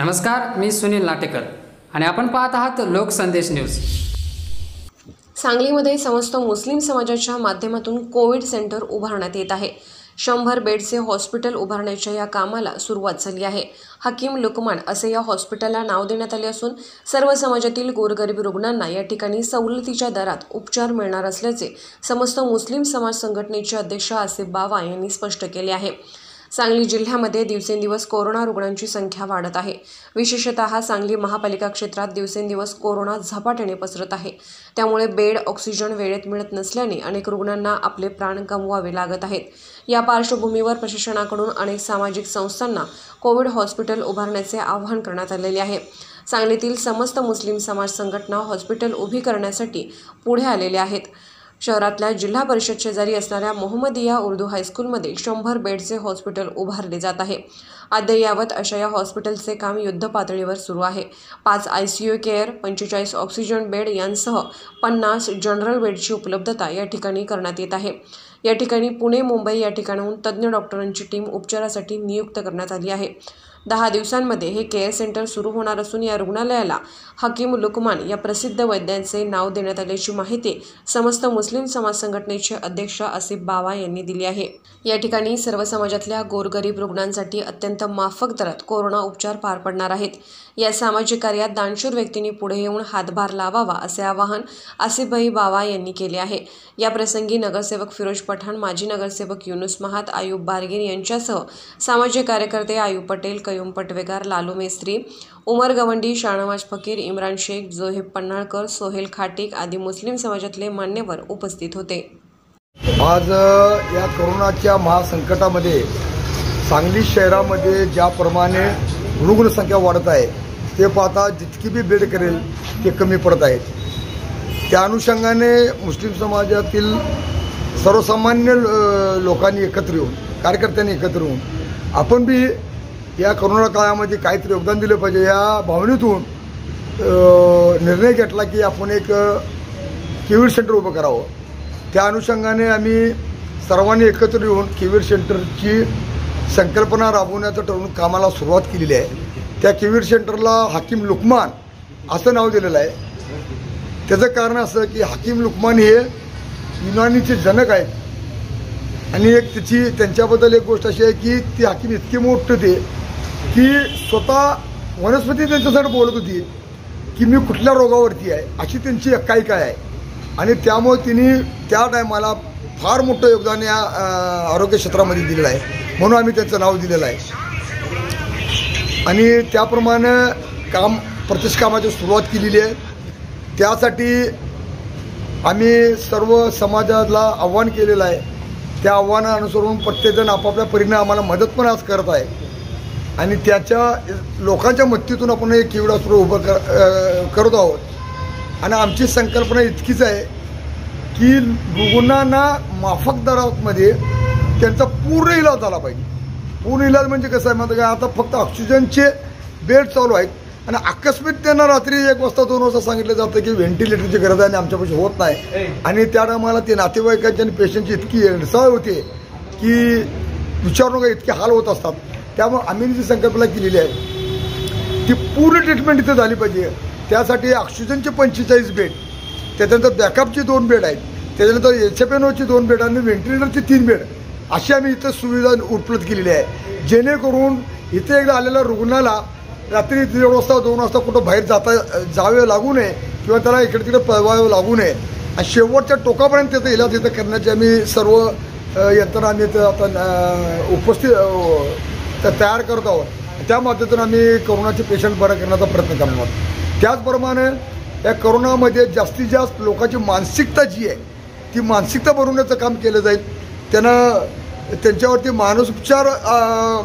नमस्कार मी सुनील लाटेकर आणि आपण पाहत आहात लोकसंदेश न्यूज. सांगलीमध्ये समस्त मुस्लिम समाजाच्या माध्यमातून कोविड सेंटर उभारण्यात येत आहे. शंभर बेडचे हॉस्पिटल उभारण्याच्या या कामाला सुरुवात झाली आहे. हकीम लुकमान असे या हॉस्पिटलला नाव देण्यात आले असून सर्व समाजातील गोरगरीब रुग्णांना या ठिकाणी सवलतीच्या दरात उपचार मिळणार असल्याचे समस्त मुस्लिम समाज संघटनेचे अध्यक्ष आसिफ बावा यांनी स्पष्ट केले आहे. सांगली जिल्ह्यामध्ये दिवसेंदिवस कोरोना रुग्णांची संख्या वाढत आहे. विशेषतः सांगली महापालिका क्षेत्रात दिवसेंदिवस कोरोना झपाट्याने पसरत आहे. त्यामुळे बेड ऑक्सिजन वेळेत मिळत नसल्याने अनेक रुग्णांना आपले प्राण गमवावे लागत आहेत. या पार्श्वभूमीवर प्रशासनाकडून अनेक सामाजिक संस्थांना कोविड हॉस्पिटल उभारण्याचे आवाहन करण्यात आलेले आहे. सांगलीतील समस्त मुस्लिम समाज संघटना हॉस्पिटल उभी करण्यासाठी पुढे आलेल्या आहेत. शहरातल्या जिल्हा परिषद शेजारी असणाऱ्या मोहम्मदिया उर्दू हायस्कूलमध्ये शंभर बेडचे हॉस्पिटल उभारले जात आहे. अद्ययावत अशा या हॉस्पिटलचे काम युद्ध पातळीवर सुरू आहे. पाच आय सी यू केअर पंचेचाळीस ऑक्सिजन बेड यांसह पन्नास जनरल बेडची उपलब्धता या ठिकाणी करण्यात येत आहे. या ठिकाणी पुणे मुंबई या ठिकाणाहून तज्ज्ञ डॉक्टरांची टीम उपचारासाठी नियुक्त करण्यात आली आहे. दहा दिवसांमध्ये हे केअर सेंटर सुरू होणार असून या रुग्णालयाला हकीम लुकमान या प्रसिद्ध वैद्यांचे नाव देण्यात आल्याची माहिती समस्त मुस्लिम समाज संघटनेचे अध्यक्ष आसिफ बावा यांनी दिली आहे. या ठिकाणी सर्व समाजातल्या गोरगरीब रुग्णांसाठी अत्यंत माफक दरात कोरोना उपचार पार पडणार आहेत. या सामाजिक कार्यात दानशूर व्यक्तींनी पुढे येऊन हातभार लावावा असे आवाहन आसिफभाई बावा यांनी केले आहे. या प्रसंगी नगरसेवक फिरोज पठाण माजी नगरसेवक युनुस महात आयुब बारगीर यांच्यासह सामाजिक कार्यकर्ते आयुब पटेल कयूम पटवेगार लालू मेस्त्री उमर गवंडी शाहनवाज फकीर इम्रान शेख जोहेब पन्हाळकर सोहेल खाटीक आदी मुस्लिम समाजातले मान्यवर उपस्थित होते. आज या कोरोनाच्या महासंकटामध्ये सांगली शहरामध्ये ज्याप्रमाणे रुग्णसंख्या वाढत आहे ते पाहता जितकी बी बेड करेल ते कमी पडत आहेत. त्या अनुषंगाने मुस्लिम समाजातील सर्वसामान्य लोकांनी एकत्र येऊन कार्यकर्त्यांनी एकत्र येऊन आपण बी या करोना काळामध्ये काहीतरी योगदान दिलं पाहिजे. या भावनेतून निर्णय घेतला की आपण एक कोविड सेंटर उभं करावं. त्या अनुषंगाने आम्ही सर्वांनी एकत्र येऊन कोविड सेंटरची संकल्पना राबवण्याचं ठरवून कामाला सुरुवात केलेली आहे. त्या कोविड सेंटरला हाकीम लुकमान असं नाव दिलेलं आहे. त्याचं कारण असं की हाकीम लुकमान हे युनानीचे जनक आहेत. आणि एक त्याची त्यांच्याबद्दल एक गोष्ट अशी आहे की ती हाकीम इतकी मोठं ते की स्वतः वनस्पती त्यांच्यासाठी बोलत होती की मी कुठल्या रोगावरती आहे अशी त्यांची काही काय आहे. आणि त्यामुळे तिने त्या टायमाला फार मोठं योगदान या आरोग्य क्षेत्रामध्ये दिलेलं आहे. म्हणून आम्ही त्यांचं नाव दिलेलं आहे. आणि त्याप्रमाणे काम प्रतिष्ठामाची सुरुवात केलेली आहे. त्यासाठी आम्ही सर्व समाजाला आव्हान केलेलं आहे. त्या आव्हाना अनुसरून प्रत्येकजण आपापल्या परीने आम्हाला मदत पण आज करत आहे. आणि त्याच्या लोकांच्या मदतीतून आपण एक किवडा सुरू उभं कर करत आहोत. आणि आमची संकल्पना इतकीच आहे की रुग्णांना माफक दरामध्ये त्यांचा पूर्ण इलाज झाला पाहिजे. पूर्ण इलाज म्हणजे कसं आहे माहिती काय आता फक्त ऑक्सिजनचे बेड चालू आहेत. आणि आकस्मिक त्यांना रात्री एक वाजता दोन वाजता सांगितलं जातं की व्हेंटिलेटरची गरज आहे आणि आमच्यापाशी होत नाही. आणि त्या टायमाला ते नातेवाईकांची आणि पेशंटची इतकी हेळसाळ होते की विचारू नका इतके हाल होत असतात. त्यामुळे आम्ही जी संकल्पना केलेली आहे ती पूर्ण ट्रीटमेंट इथं झाली पाहिजे. त्यासाठी ऑक्सिजनचे पंचेचाळीस बेड त्याच्यानंतर बॅकअपचे दोन बेड आहेत त्याच्यानंतर एच एफ एन ओचे दोन बेड आणि व्हेंटिलेटरचे तीन बेड अशी आम्ही इथं सुविधा उपलब्ध केलेली आहे. जेणेकरून इथे एकदा आलेल्या रुग्णाला रात्री दीड वाजता दोन वाजता कुठं बाहेर जाता जावे लागू नये किंवा त्याला इकडे तिकडे पळवावे लागू नये. आणि शेवटच्या टोकापर्यंत त्याचा इलाज इथं करण्याची आम्ही सर्व यंत्रणा आम्ही इथं आता उपस्थित त्या तर तयार करत आहोत. त्या माध्यमातून आम्ही करोनाचे पेशंट बरं करण्याचा प्रयत्न करणार आहोत. त्याचप्रमाणे या करोनामध्ये जास्तीत जास्त लोकांची मानसिकता जी आहे ती मानसिकता बनवण्याचं काम केलं जाईल. त्यांना त्यांच्यावरती मानसोपचार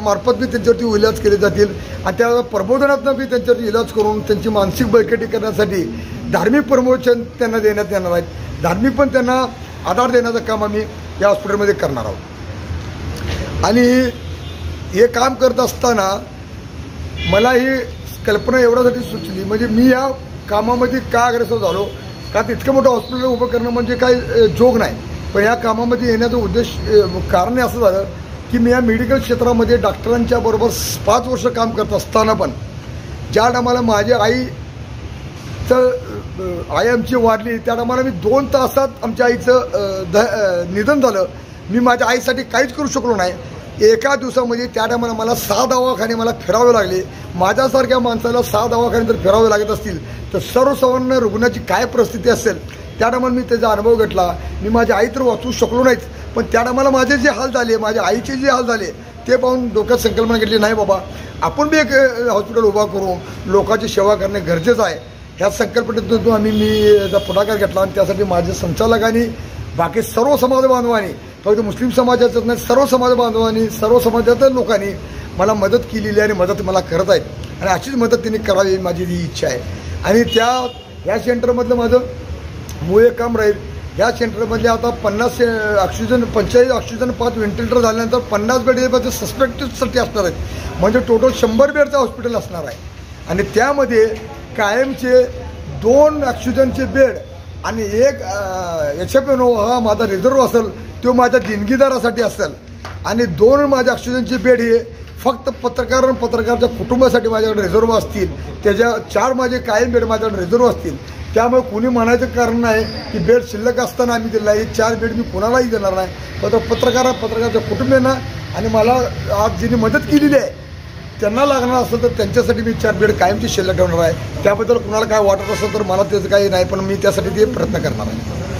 मार्फत बी त्यांच्यावरती इलाज केले जातील. आणि त्या प्रबोधनातनं बी त्यांच्यावरती इलाज करून त्यांची मानसिक बळकटी करण्यासाठी धार्मिक प्रमोशन त्यांना देण्यात येणार आहेत. धार्मिक पण त्यांना आधार देण्याचं काम आम्ही या हॉस्पिटलमध्ये करणार आहोत. आणि हे काम करत असताना मला ही कल्पना एवढ्यासाठी सुचली म्हणजे मी या कामामध्ये का अग्रेसर झालो? का तितकं इतकं मोठं हॉस्पिटल उभं करणं म्हणजे काही जोग नाही. पण या कामामध्ये येण्याचा उद्देश कारण असं झालं की मी या मेडिकल क्षेत्रामध्ये डॉक्टरांच्या बरोबर पाच वर्ष काम करत असताना पण ज्या टायमाला माझी आई तर आई आमची वाढली त्या टायमाला मी दोन तासात आमच्या आईचं ध निधन झालं. मी माझ्या आईसाठी काहीच करू शकलो नाही. एका दिवसामध्ये त्या टायमाला मला सहा दवाखाने मला फिरावे लागले. माझ्यासारख्या माणसाला सहा दवाखाने जर फिरावे लागत असतील. तर सर्वसामान्य रुग्णाची काय परिस्थिती असेल? त्या टायमाला मी त्याचा अनुभव घेतला. मी माझी आई तर वाचू शकलो नाहीच पण त्या टायमाला माझे जे हाल झाले माझ्या आईचे जे हाल झाले ते पाहून डोक्यात संकल्पना घेतली नाही बाबा आपण बी एक हॉस्पिटल उभा करू. लोकांची सेवा करणे गरजेचं आहे. ह्या संकल्पनेतून आम्ही मी याचा पुढाकार घेतला आणि त्यासाठी माझे संचालकांनी बाकी सर्व समाज बांधवांनी फक्त मुस्लिम समाजाचं नाही सर्व समाज बांधवांनी सर्व समाजाच्या लोकांनी मला मदत केलेली आहे आणि मदत मला करत आहेत. आणि अशीच मदत त्यांनी करावी माझी ही इच्छा आहे. आणि त्या ह्या सेंटरमधलं माझं मुळे काम राहील. या सेंटरमध्ये आता पन्नास ऑक्सिजन पंचेचाळीस ऑक्सिजन पाच व्हेंटिलेटर झाल्यानंतर पन्नास बेड हे माझे सस्पेक्टेडसाठी असणार आहेत. म्हणजे टोटल शंभर बेडचं हॉस्पिटल असणार आहे. आणि त्यामध्ये कायमचे दोन ऑक्सिजनचे बेड आणि एक एच एफ एन ओ हा माझा रिझर्व असेल तो माझ्या देणगीदारासाठी असेल. आणि दोन माझ्या ऑक्सिजनची बेड हे फक्त पत्रकार आणि पत्रकारच्या कुटुंबासाठी माझ्याकडे रिझर्व असतील. त्याच्या चार माझे कायम बेड माझ्याकडे रिझर्व असतील. त्यामुळे कुणी म्हणायचं कारण नाही की बेड शिल्लक असताना आम्ही दिला हे चार बेड मी कुणालाही देणार नाही. फक्त पत्रकार पत्रकारच्या कुटुंबियांना आणि मला आज जिने मदत केलेली आहे त्यांना लागणार असेल तर त्यांच्यासाठी मी चार बेड कायमची शिल्लक ठेवणार आहे. त्याबद्दल कुणाला काय वाटत असेल तर मला त्याचं काही नाही पण मी त्यासाठी ते प्रयत्न करणार आहे.